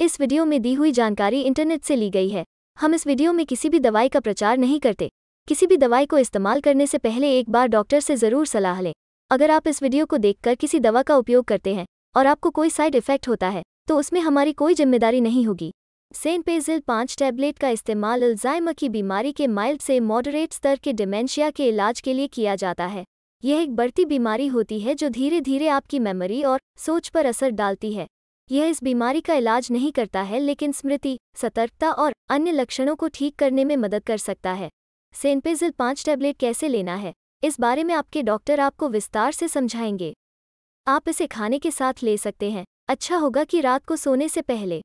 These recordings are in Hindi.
इस वीडियो में दी हुई जानकारी इंटरनेट से ली गई है। हम इस वीडियो में किसी भी दवाई का प्रचार नहीं करते। किसी भी दवाई को इस्तेमाल करने से पहले एक बार डॉक्टर से ज़रूर सलाह लें। अगर आप इस वीडियो को देखकर किसी दवा का उपयोग करते हैं और आपको कोई साइड इफ़ेक्ट होता है तो उसमें हमारी कोई ज़िम्मेदारी नहीं होगी। सेंट पेजिल पाँच टैबलेट का इस्तेमाल अल्जाइमर की बीमारी के माइल्ड से मॉडरेट स्तर के डिमेंशिया के इलाज के लिए किया जाता है। यह एक बढ़ती बीमारी होती है जो धीरे धीरे आपकी मेमोरी और सोच पर असर डालती है। यह इस बीमारी का इलाज नहीं करता है, लेकिन स्मृति, सतर्कता और अन्य लक्षणों को ठीक करने में मदद कर सकता है। सेनपेजिल पाँच टैबलेट कैसे लेना है? इस बारे में आपके डॉक्टर आपको विस्तार से समझाएँगे। आप इसे खाने के साथ ले सकते हैं। अच्छा होगा कि रात को सोने से पहले।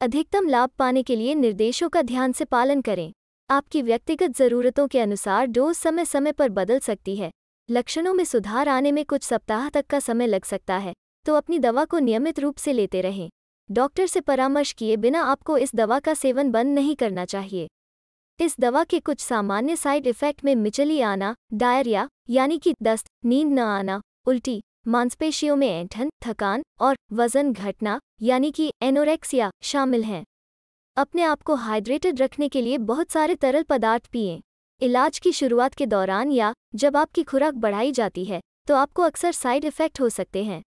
अधिकतम लाभ पाने के लिए निर्देशों का ध्यान से पालन करें। आपकी व्यक्तिगत ज़रूरतों के अनुसार डोज समय समय पर बदल सकती है। लक्षणों में सुधार आने में कुछ सप्ताह तक का समय लग सकता है। तो अपनी दवा को नियमित रूप से लेते रहें। डॉक्टर से परामर्श किए बिना आपको इस दवा का सेवन बंद नहीं करना चाहिए। इस दवा के कुछ सामान्य साइड इफ़ेक्ट में मिचली आना, डायरिया, यानी कि दस्त, नींद न आना, उल्टी, मांसपेशियों में ऐंठन, थकान और वज़न घटना, यानी कि एनोरेक्सिया शामिल हैं। अपने आप को हाइड्रेटेड रखने के लिए बहुत सारे तरल पदार्थ पिएँ। इलाज की शुरुआत के दौरान या जब आपकी खुराक बढ़ाई जाती है तो आपको अक्सर साइड इफ़ेक्ट हो सकते हैं।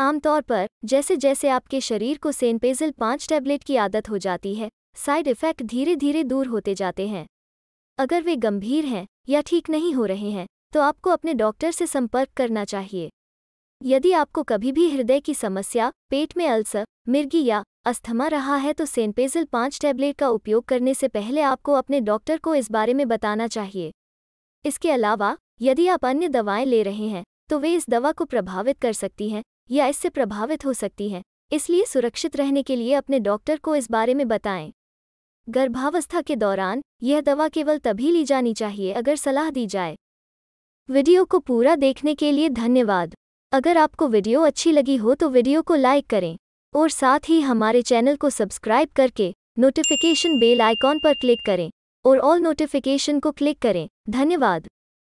आमतौर पर, जैसे जैसे आपके शरीर को सेनपेजल पाँच टैबलेट की आदत हो जाती है, साइड इफ़ेक्ट धीरे धीरे दूर होते जाते हैं। अगर वे गंभीर हैं, या ठीक नहीं हो रहे हैं तो आपको अपने डॉक्टर से संपर्क करना चाहिए। यदि आपको कभी भी हृदय की समस्या, पेट में अल्सर, मिर्गी या अस्थमा रहा है तो सेनपेजिल पाँच टैबलेट का उपयोग करने से पहले आपको अपने डॉक्टर को इस बारे में बताना चाहिए। इसके अलावा, यदि आप अन्य दवाएँ ले रहे हैं तो वे इस दवा को प्रभावित कर सकती हैं या इससे प्रभावित हो सकती हैं। इसलिए सुरक्षित रहने के लिए अपने डॉक्टर को इस बारे में बताएँ। गर्भावस्था के दौरान यह दवा केवल तभी ली जानी चाहिए अगर सलाह दी जाए। वीडियो को पूरा देखने के लिए धन्यवाद। अगर आपको वीडियो अच्छी लगी हो तो वीडियो को लाइक करें और साथ ही हमारे चैनल को सब्सक्राइब करके नोटिफिकेशन बेल आइकॉन पर क्लिक करें और ऑल नोटिफिकेशन को क्लिक करें। धन्यवाद।